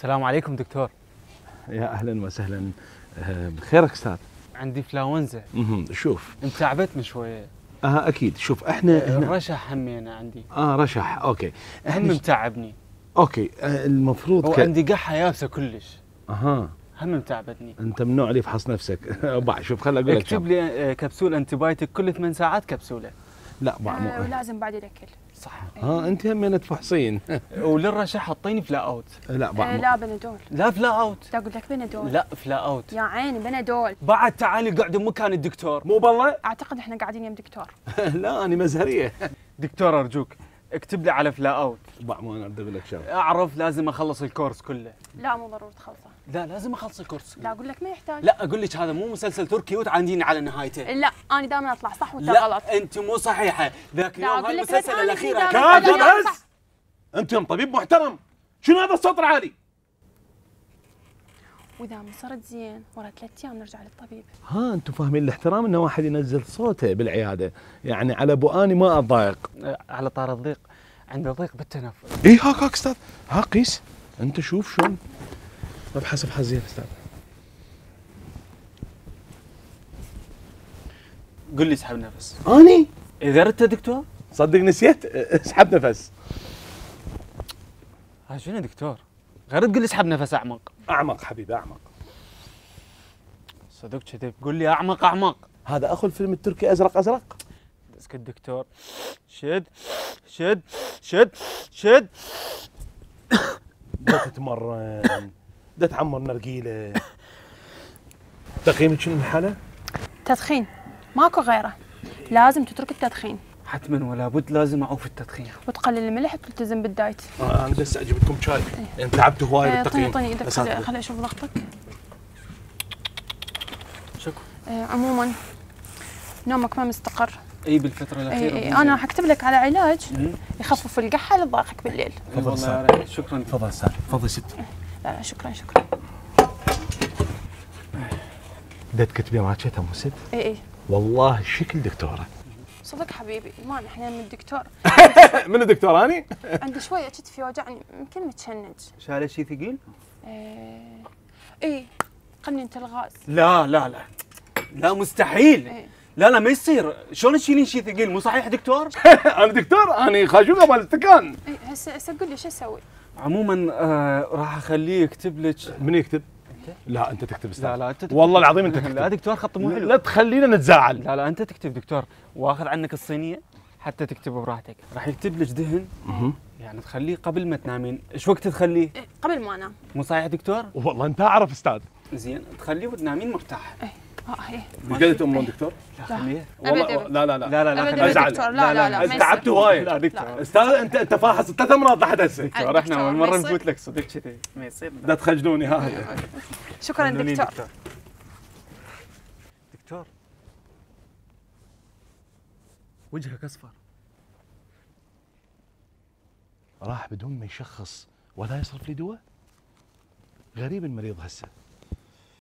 السلام عليكم دكتور. يا أهلا وسهلا. آه، بخيرك أستاذ. عندي فلاونزا. شوف. متعبتني شوية. آه أكيد. شوف إحنا هنا الرشح همي أنا عندي. آه رشح. okay. هم متعبني. okay. آه المفروض ك... وعندي قحة يابسة كلش. أها. هم متعبتني. أنت من النوع اللي يفحص نفسك. شوف خل أقول لك اكتب. لي آه، كبسول antibiotic كل ثمان ساعات كبسولة. لا آه مو... ولازم بعد الاكل صح. ها أنت هم تفحصين. وللرشح حطيني فلا اوت لا آه. لا بنادول لا فلا اوت لا أقول لك بنادول لا Flu Out يا عيني بنادول بعد تعالي قاعد مكان الدكتور. مو بالله؟ أعتقد إحنا قاعدين يم دكتور. لا أنا مزهرية. دكتور أرجوك. اكتب لي على Flu Out بع مو أنا أقول لك شغله أعرف لازم أخلص ال course كله. لا مو ضروري تخلصه. لا لازم أخلص ال course لا أقول لك ما يحتاج. لا أقول لك هذا مو مسلسل تركي وتعاندين على نهايته. لا أنا دائما أطلع صح وانت لا غلط؟ أنت مو صحيحة. ذاك لا، اليوم هالمسلسل لا، الأخير. لا، كان- لا، لا، بس. أنت يوم طبيب محترم. شنو هذا الصوت العالي وإذا ما صرت زين ورا ثلاث أيام نرجع للطبيب. ها أنتم فاهمين الاحترام إنه واحد ينزل صوته بالعيادة. يعني على ابو اني ما أضايق. آه، على طار الضيق. عنده ضيق بالتنفس. اي هاك هاك أستاذ. ها قيس. أنت شوف شلون. ابحث ابحث زين أستاذ. قل لي اسحب نفس. أني؟ إذا ردت دكتور. صدق نسيت. اسحب نفس. ها شنو دكتور؟ غير تقول لي اسحب نفس أعمق. أعمق حبيبي أعمق. صدق كذب. قول لي أعمق أعمق. هذا أخو الفيلم التركي أزرق أزرق. اسكت دكتور شد شد شد شد. بدأت تتمرن. بدأت تعمر نرجيلة. تقييمك شنو الحالة؟ تدخين. ماكو غيره. لازم تترك التدخين. حتما ولا بد لازم أعوف التدخين. وتقلل الملح وتلتزم بالدايت. آه أنا بس أجيب لكم شاي. يعني تعبت هواي آه، بالتقييم اعطيني إيدك أساتذة. خلي خلي أشوف ضغطك شكرا. آه، عموما نومك ما مستقر. اي بالفترة الأخيرة اي اي أنا راح أكتب لك على علاج. يخفف القحة اللي تضايقك بالليل. إي تفضل. يا ريت. شكرا. تفضل أستاذ تفضل ست. لا لا شكرا شكرا. بدأت تكتبي ماتشتها مو ست. اي اي والله شكل دكتورة. صدق حبيبي. ما إحنا من الدكتور. من الدكتور اني؟ عندي شوية كتفي وجعني. يمكن متشنج. شاله شيء ثقيل؟ آه، اي قنينة الغاز. لا لا لا. لا مستحيل. اي لا لا ما يصير. شلون تشيلين شيء ثقيل؟ مو صحيح دكتور؟ أنا دكتور أنا خاشوقه مال التكان اي هسه هسه قول لي شو أسوي؟ عموما آه راح أخليه يكتب لك. من يكتب؟ لا أنت تكتب أستاذ. لا لا أنت تكتب. والله العظيم أنت لا تكتب. دكتور خط مو حلو لا تخلينا نتزاعل لا لا أنت تكتب دكتور. واخذ عنك الصينية حتى تكتب براحتك. راح يكتب لك دهن. يعني تخليه قبل ما تنامين. إيش وقت تخليه؟ إيه قبل ما أنام. مو صحيح دكتور؟ والله أنت أعرف أستاذ. زين تخليه وتنامين مرتاح. اي آه اي إيش قاعد تأمرون دكتور؟ لا خليه والله. لا لا لا. لا لا لا. دكتور لا لا لا ما تعبت. هواي لا دكتور. أستاذ أنت أنت فاحص ثلاث امراض لحد هسه دكتور إحنا اول مرة. نفوت لك صدق كذي. ما يصير. لا تخجلوني ها. شكرا دكتور. دكتور. وجهك أصفر. راح بدون ما يشخص ولا يصرف لي دواء؟ غريب المريض هسه.